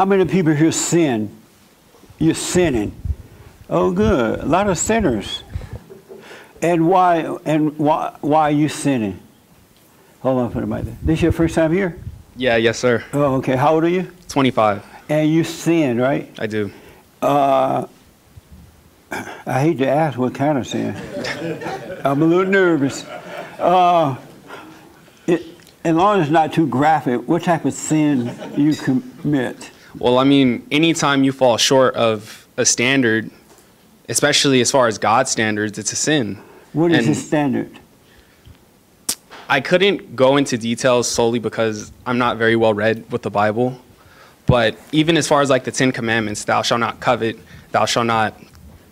How many people here sin? You're sinning. Oh, good. A lot of sinners. And why? And why? Why are you sinning? Hold on for a minute. This your first time here? Yeah, yes, sir. Oh, okay. How old are you? 25. And you sin, right? I do. Uh, I hate to ask what kind of sin. I'm a little nervous. Uh, it, as long as it's not too graphic, what type of sin you commit? Well, I mean, anytime you fall short of a standard, especially as far as God's standards, it's a sin. What is And- the standard? I couldn't go into details solely because I'm not very well read with the Bible. But even as far as like the Ten Commandments, thou shalt not covet, thou shalt not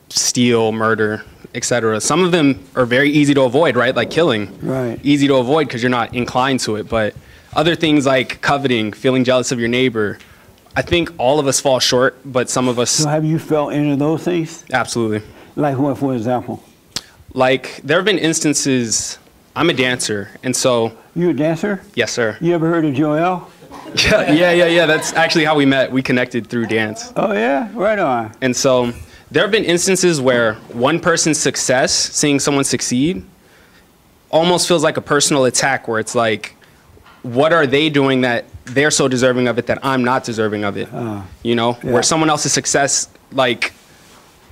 steal, murder, etc. Some of them are very easy to avoid, right? Like killing. Right. Easy to avoid because you're not inclined to it. But other things like coveting, feeling jealous of your neighbor, I think all of us fall short, but some of us So have you felt any of those things? absolutely. Like what, for example? Like there have been instances. I'm a dancer, and so You a dancer? yes, sir. You ever heard of Joel? Yeah, yeah, yeah, yeah. That's actually how we met. We connected through dance. Oh yeah, right on. And so there have been instances where one person's success, seeing someone succeed, almost feels like a personal attack where it's like, what are they doing that they're so deserving of it that I'm not deserving of it? Uh, you know, yeah. where someone else's success like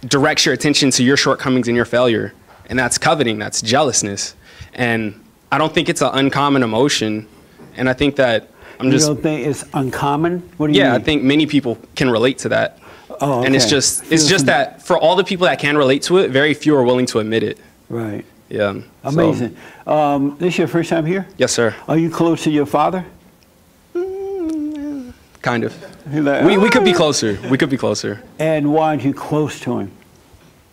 directs your attention to your shortcomings and your failure. And that's coveting, that's jealousness. And I don't think it's an uncommon emotion. And I think that I'm you just don't think it's uncommon? What do you mean? yeah, mean? I think many people can relate to that. Oh, And it's just it's just that for all the people that can relate to it, very few are willing to admit it. Right. Yeah. so- Amazing. Um, this your first time here? yes, sir. Are you close to your father? Kind of. Like, We, we could be closer. We could be closer. And why aren't you close to him?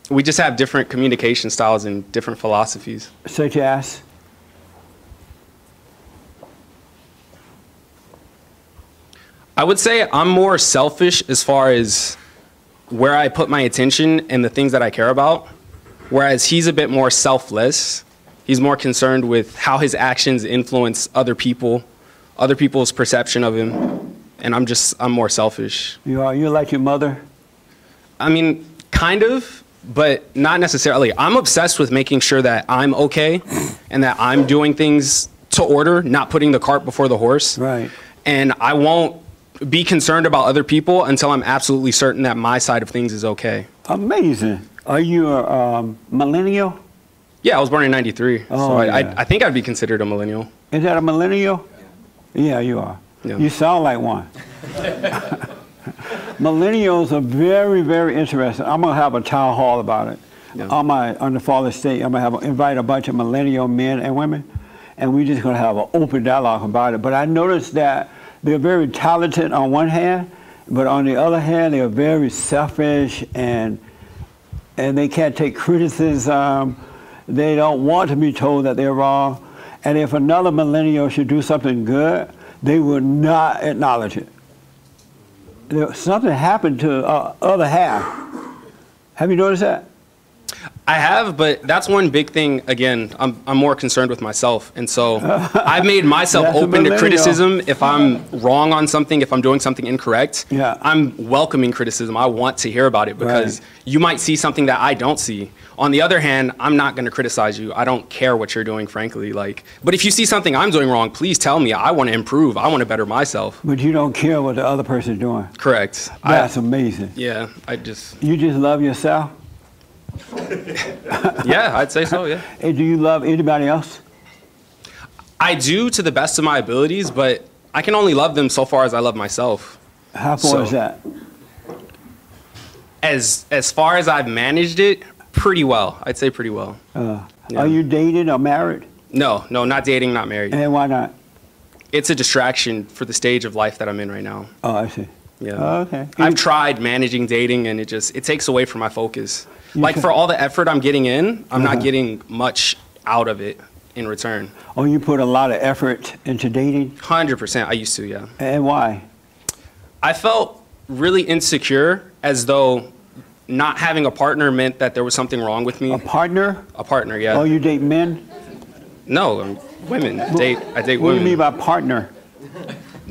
We just have different communication styles and different philosophies. Such as? I would say I'm more selfish as far as where I put my attention and the things that I care about, whereas he's a bit more selfless. He's more concerned with how his actions influence other people, other people's perception of him, and I'm just I'm more selfish. You are you like your mother? I mean, kind of, but not necessarily. I'm obsessed with making sure that I'm okay and that I'm doing things to order, not putting the cart before the horse. Right. And I won't be concerned about other people until I'm absolutely certain that my side of things is okay. Amazing. Are you a um, millennial? Yeah, I was born in 93. Oh, so I, yeah. I, I think I'd be considered a millennial. Is that a millennial? Yeah, you are. Yeah. You sound like one. Millennials are very, very interesting. I'm gonna have a town hall about it. Yeah. On my on the Fallen State, I'm gonna have invite a bunch of millennial men and women, and we're just gonna have an open dialogue about it. But I noticed that they're very talented on one hand, but on the other hand, they're very selfish and and they can't take criticism. They don't want to be told that they're wrong. And if another millennial should do something good, they would not acknowledge it. There, something happened to uh, other half. Have you noticed that? I have, but that's one big thing. Again, I'm, I'm more concerned with myself. And so I've made myself open to criticism. If I'm wrong on something, if I'm doing something incorrect, Yeah. I'm welcoming criticism. I want to hear about it because Right. you might see something that I don't see. On the other hand, I'm not going to criticize you. I don't care what you're doing, frankly. Like, but if you see something I'm doing wrong, please tell me. I want to improve. I want to better myself. But you don't care what the other person's doing. Correct. That's I, amazing. yeah, I just, You just love yourself? yeah, I'd say so, yeah. And do you love anybody else? I do to the best of my abilities, but I can only love them so far as I love myself. How far So- is that? As as far as I've managed it, pretty well. I'd say pretty well. Uh, Yeah. Are you dated or married? No, no, not dating, not married. And why not? It's a distraction for the stage of life that I'm in right now. Oh, I see. Yeah. Oh, okay. I've tried managing dating and it just it takes away from my focus. You Like for all the effort I'm getting in, I'm Uh-huh. not getting much out of it in return. Oh, you put a lot of effort into dating? 100% I used to, yeah. And why? I felt really insecure as though not having a partner meant that there was something wrong with me. A partner? A partner, yeah. Oh, you date men? No, women. Date. I date women. What do you mean by partner?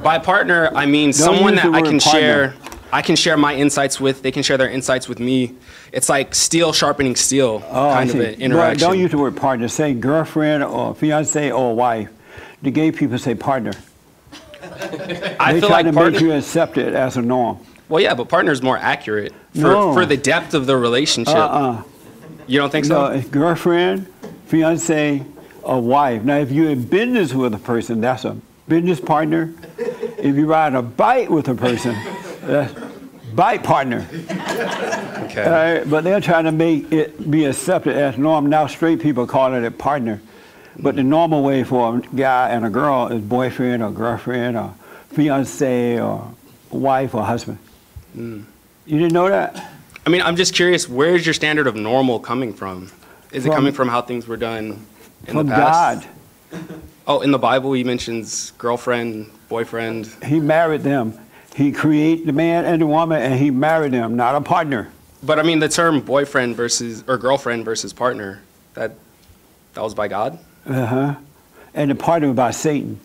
By partner, I mean Don't someone that I can partner. share. I can share my insights with, they can share their insights with me. It's like steel sharpening steel Oh, kind of an interaction. don't use the word partner. Say girlfriend or fiance or wife. The gay people say partner. I they feel try like to partner, make you accept it as a norm. well, yeah, but partner is more accurate for, No. for the depth of the relationship. Uh-uh. You don't think so? girlfriend, fiance, a wife. Now, if you're in business with a person, that's a business partner. If you ride a bike with a person, that's bike partner. Okay. All right, but they're trying to make it be accepted as norm. Now, straight people call it a partner. But the normal way for a guy and a girl is boyfriend or girlfriend or fiance or wife or husband. Mm. You didn't know that? I mean, I'm just curious, where is your standard of normal coming from? Is it coming from how things were done in From the past? God. Oh, in the Bible, he mentions girlfriend, boyfriend. He married them. He created the man and the woman, and he married them, not a partner. But I mean, the term boyfriend versus or girlfriend versus partner that that was by God. Uh huh. And the partner by Satan.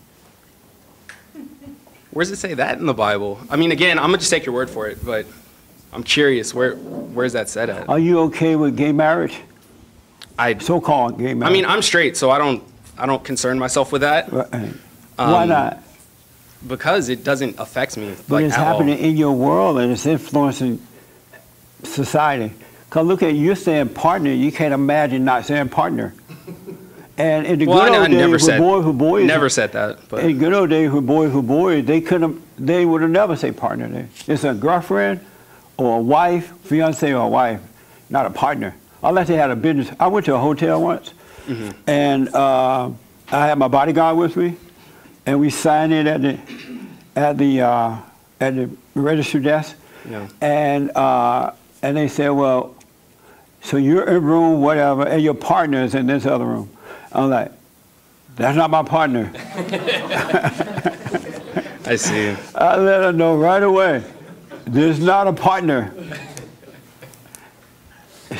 Where does it say that in the Bible? I mean, again, I'm gonna just take your word for it, but I'm curious where where's that said at? Are you okay with gay marriage? I So-called gay marriage. I mean, I'm straight, so I don't I don't concern myself with that Right. Why Um, not? because it doesn't affect me. But like, it's at all. happening in your world and it's influencing society. Because look at you saying partner, you can't imagine not saying partner. And in the Well, good I, old I days, never said boy who boys, never said that, but in good old days, with boy who boys, they couldn't, they would have never say partner. It's a girlfriend or a wife, fiance or a wife, not a partner. Unless they had a business. I went to a hotel once, Mm-hmm. and uh, I had my bodyguard with me, and we signed in at the at the uh, at the register desk, Yeah. and uh, and they said, well, so you're in room whatever, and your partner is in this other room. I'm like, that's not my partner. I see. I let her know right away. There's not a partner.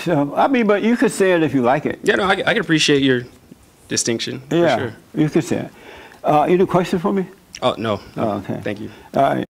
So I mean, but you could say it if you like it. Yeah, no, I, I can appreciate your distinction Yeah, for sure. you could say it. Uh, any question for me? Oh no, no. Oh, okay. Thank you. All right.